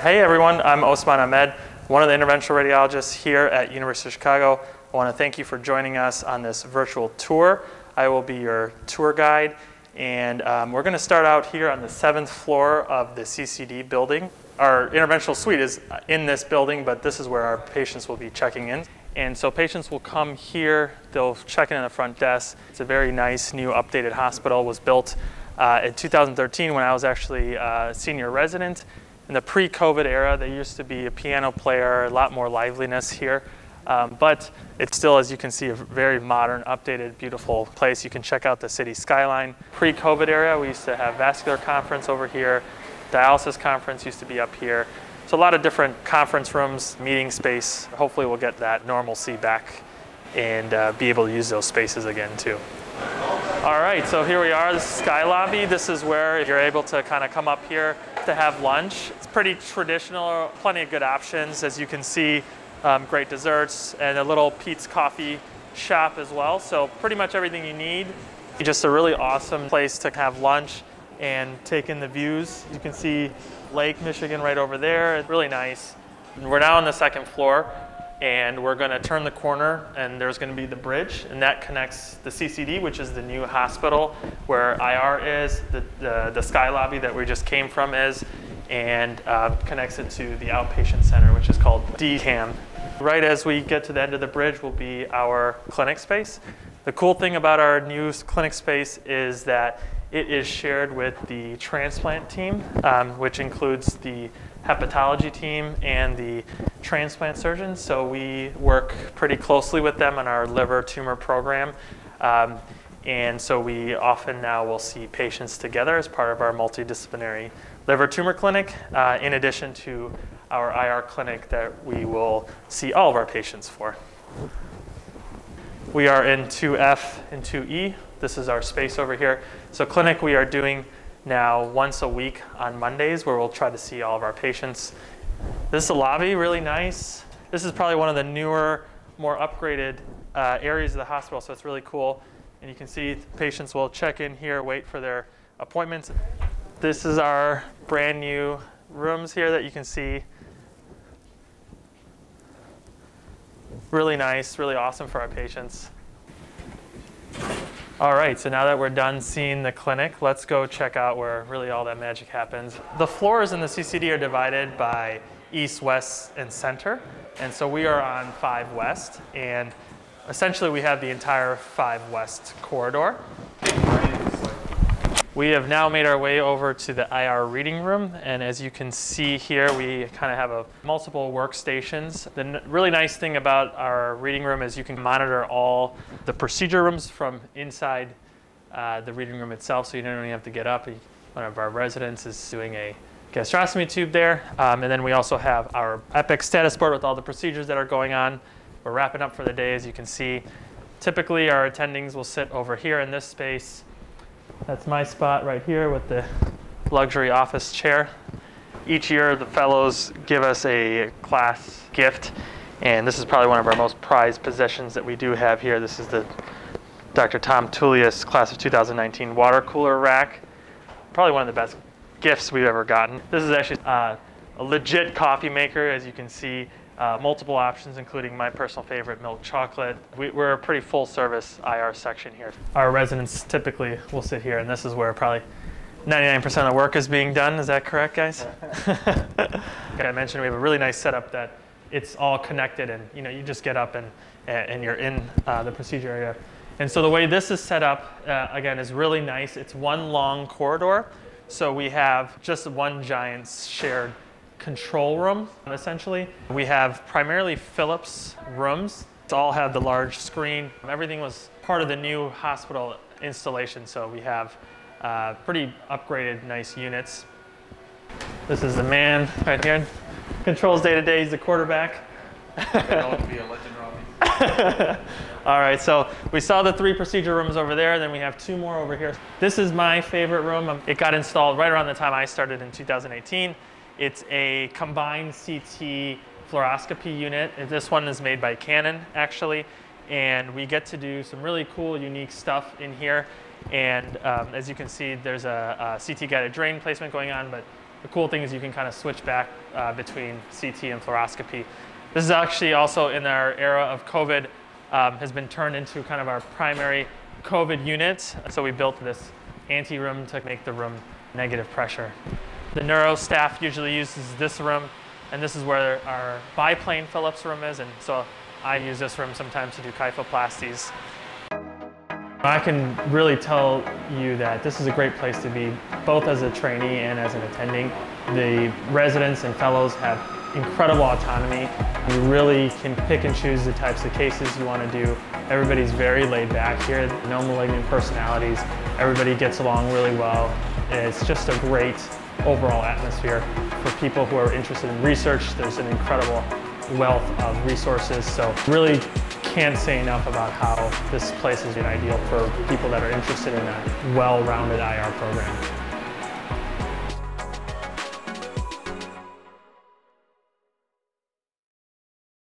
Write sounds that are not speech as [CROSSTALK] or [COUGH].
Hey everyone, I'm Osman Ahmed, one of the interventional radiologists here at University of Chicago. I want to thank you for joining us on this virtual tour. I will be your tour guide and um, we're going to start out here on the seventh floor of the CCD building. Our interventional suite is in this building, but this is where our patients will be checking in. And so patients will come here, they'll check in at the front desk. It's a very nice new updated hospital, it was built uh, in 2013 when I was actually a senior resident in the pre-COVID era, there used to be a piano player, a lot more liveliness here. Um, but it's still, as you can see, a very modern, updated, beautiful place. You can check out the city skyline. Pre-COVID era, we used to have vascular conference over here. Dialysis conference used to be up here. So a lot of different conference rooms, meeting space. Hopefully we'll get that normalcy back and uh, be able to use those spaces again too. All right, so here we are, the Sky Lobby. This is where you're able to kind of come up here to have lunch. It's pretty traditional, plenty of good options. As you can see, um, great desserts and a little Peet's coffee shop as well. So pretty much everything you need. Just a really awesome place to have lunch and take in the views. You can see Lake Michigan right over there. Really nice. We're now on the second floor and we're going to turn the corner and there's going to be the bridge and that connects the CCD which is the new hospital where IR is, the, the, the Sky Lobby that we just came from is and uh, connects it to the outpatient center which is called DCAM. Right as we get to the end of the bridge will be our clinic space. The cool thing about our new clinic space is that it is shared with the transplant team, um, which includes the hepatology team and the transplant surgeons. So we work pretty closely with them on our liver tumor program. Um, and so we often now will see patients together as part of our multidisciplinary liver tumor clinic, uh, in addition to our IR clinic that we will see all of our patients for. We are in 2F and 2E. This is our space over here. So clinic we are doing now once a week on Mondays where we'll try to see all of our patients. This is the lobby, really nice. This is probably one of the newer, more upgraded uh, areas of the hospital, so it's really cool. And you can see patients will check in here, wait for their appointments. This is our brand new rooms here that you can see. Really nice, really awesome for our patients. All right, so now that we're done seeing the clinic, let's go check out where really all that magic happens. The floors in the CCD are divided by east, west, and center. And so we are on 5 West, and essentially we have the entire 5 West corridor. We have now made our way over to the IR reading room, and as you can see here, we kind of have a multiple workstations. The really nice thing about our reading room is you can monitor all the procedure rooms from inside uh, the reading room itself, so you don't even have to get up. One of our residents is doing a gastrostomy tube there, um, and then we also have our Epic status board with all the procedures that are going on. We're wrapping up for the day, as you can see. Typically, our attendings will sit over here in this space. That's my spot right here with the luxury office chair. Each year, the fellows give us a class gift, and this is probably one of our most prized possessions that we do have here. This is the Dr. Tom Tullius class of 2019 water cooler rack. Probably one of the best gifts we've ever gotten. This is actually uh, a legit coffee maker, as you can see. Uh, multiple options, including my personal favorite, milk chocolate. We, are a pretty full service IR section here. Our residents typically will sit here, and this is where probably 99% of the work is being done. Is that correct, guys? [LAUGHS] like I mentioned, we have a really nice setup that it's all connected, and you know you just get up and and you're in uh, the procedure area. And so the way this is set up, uh, again, is really nice. It's one long corridor, so we have just one giant shared control room, essentially. We have primarily Philips rooms. They all have the large screen. Everything was part of the new hospital installation, so we have uh, pretty upgraded, nice units. This is the man right here. Controls day to day, he's the quarterback. [LAUGHS] All right, so we saw the three procedure rooms over there, then we have two more over here. This is my favorite room. It got installed right around the time I started in 2018. It's a combined CT fluoroscopy unit. This one is made by Canon, actually. And we get to do some really cool, unique stuff in here. And um, as you can see, there's a, a CT guided drain placement going on, but the cool thing is you can kind of switch back uh, between CT and fluoroscopy. This is actually also in our era of COVID, um, has been turned into kind of our primary COVID unit. So we built this ante-room to make the room negative pressure. The neuro staff usually uses this room, and this is where our biplane Philips room is, and so I use this room sometimes to do kyphoplasties. I can really tell you that this is a great place to be, both as a trainee and as an attending. The residents and fellows have incredible autonomy. You really can pick and choose the types of cases you want to do. Everybody's very laid back here, no malignant personalities. Everybody gets along really well. It's just a great overall atmosphere for people who are interested in research. There's an incredible wealth of resources, so really can't say enough about how this place is ideal for people that are interested in a well-rounded IR program.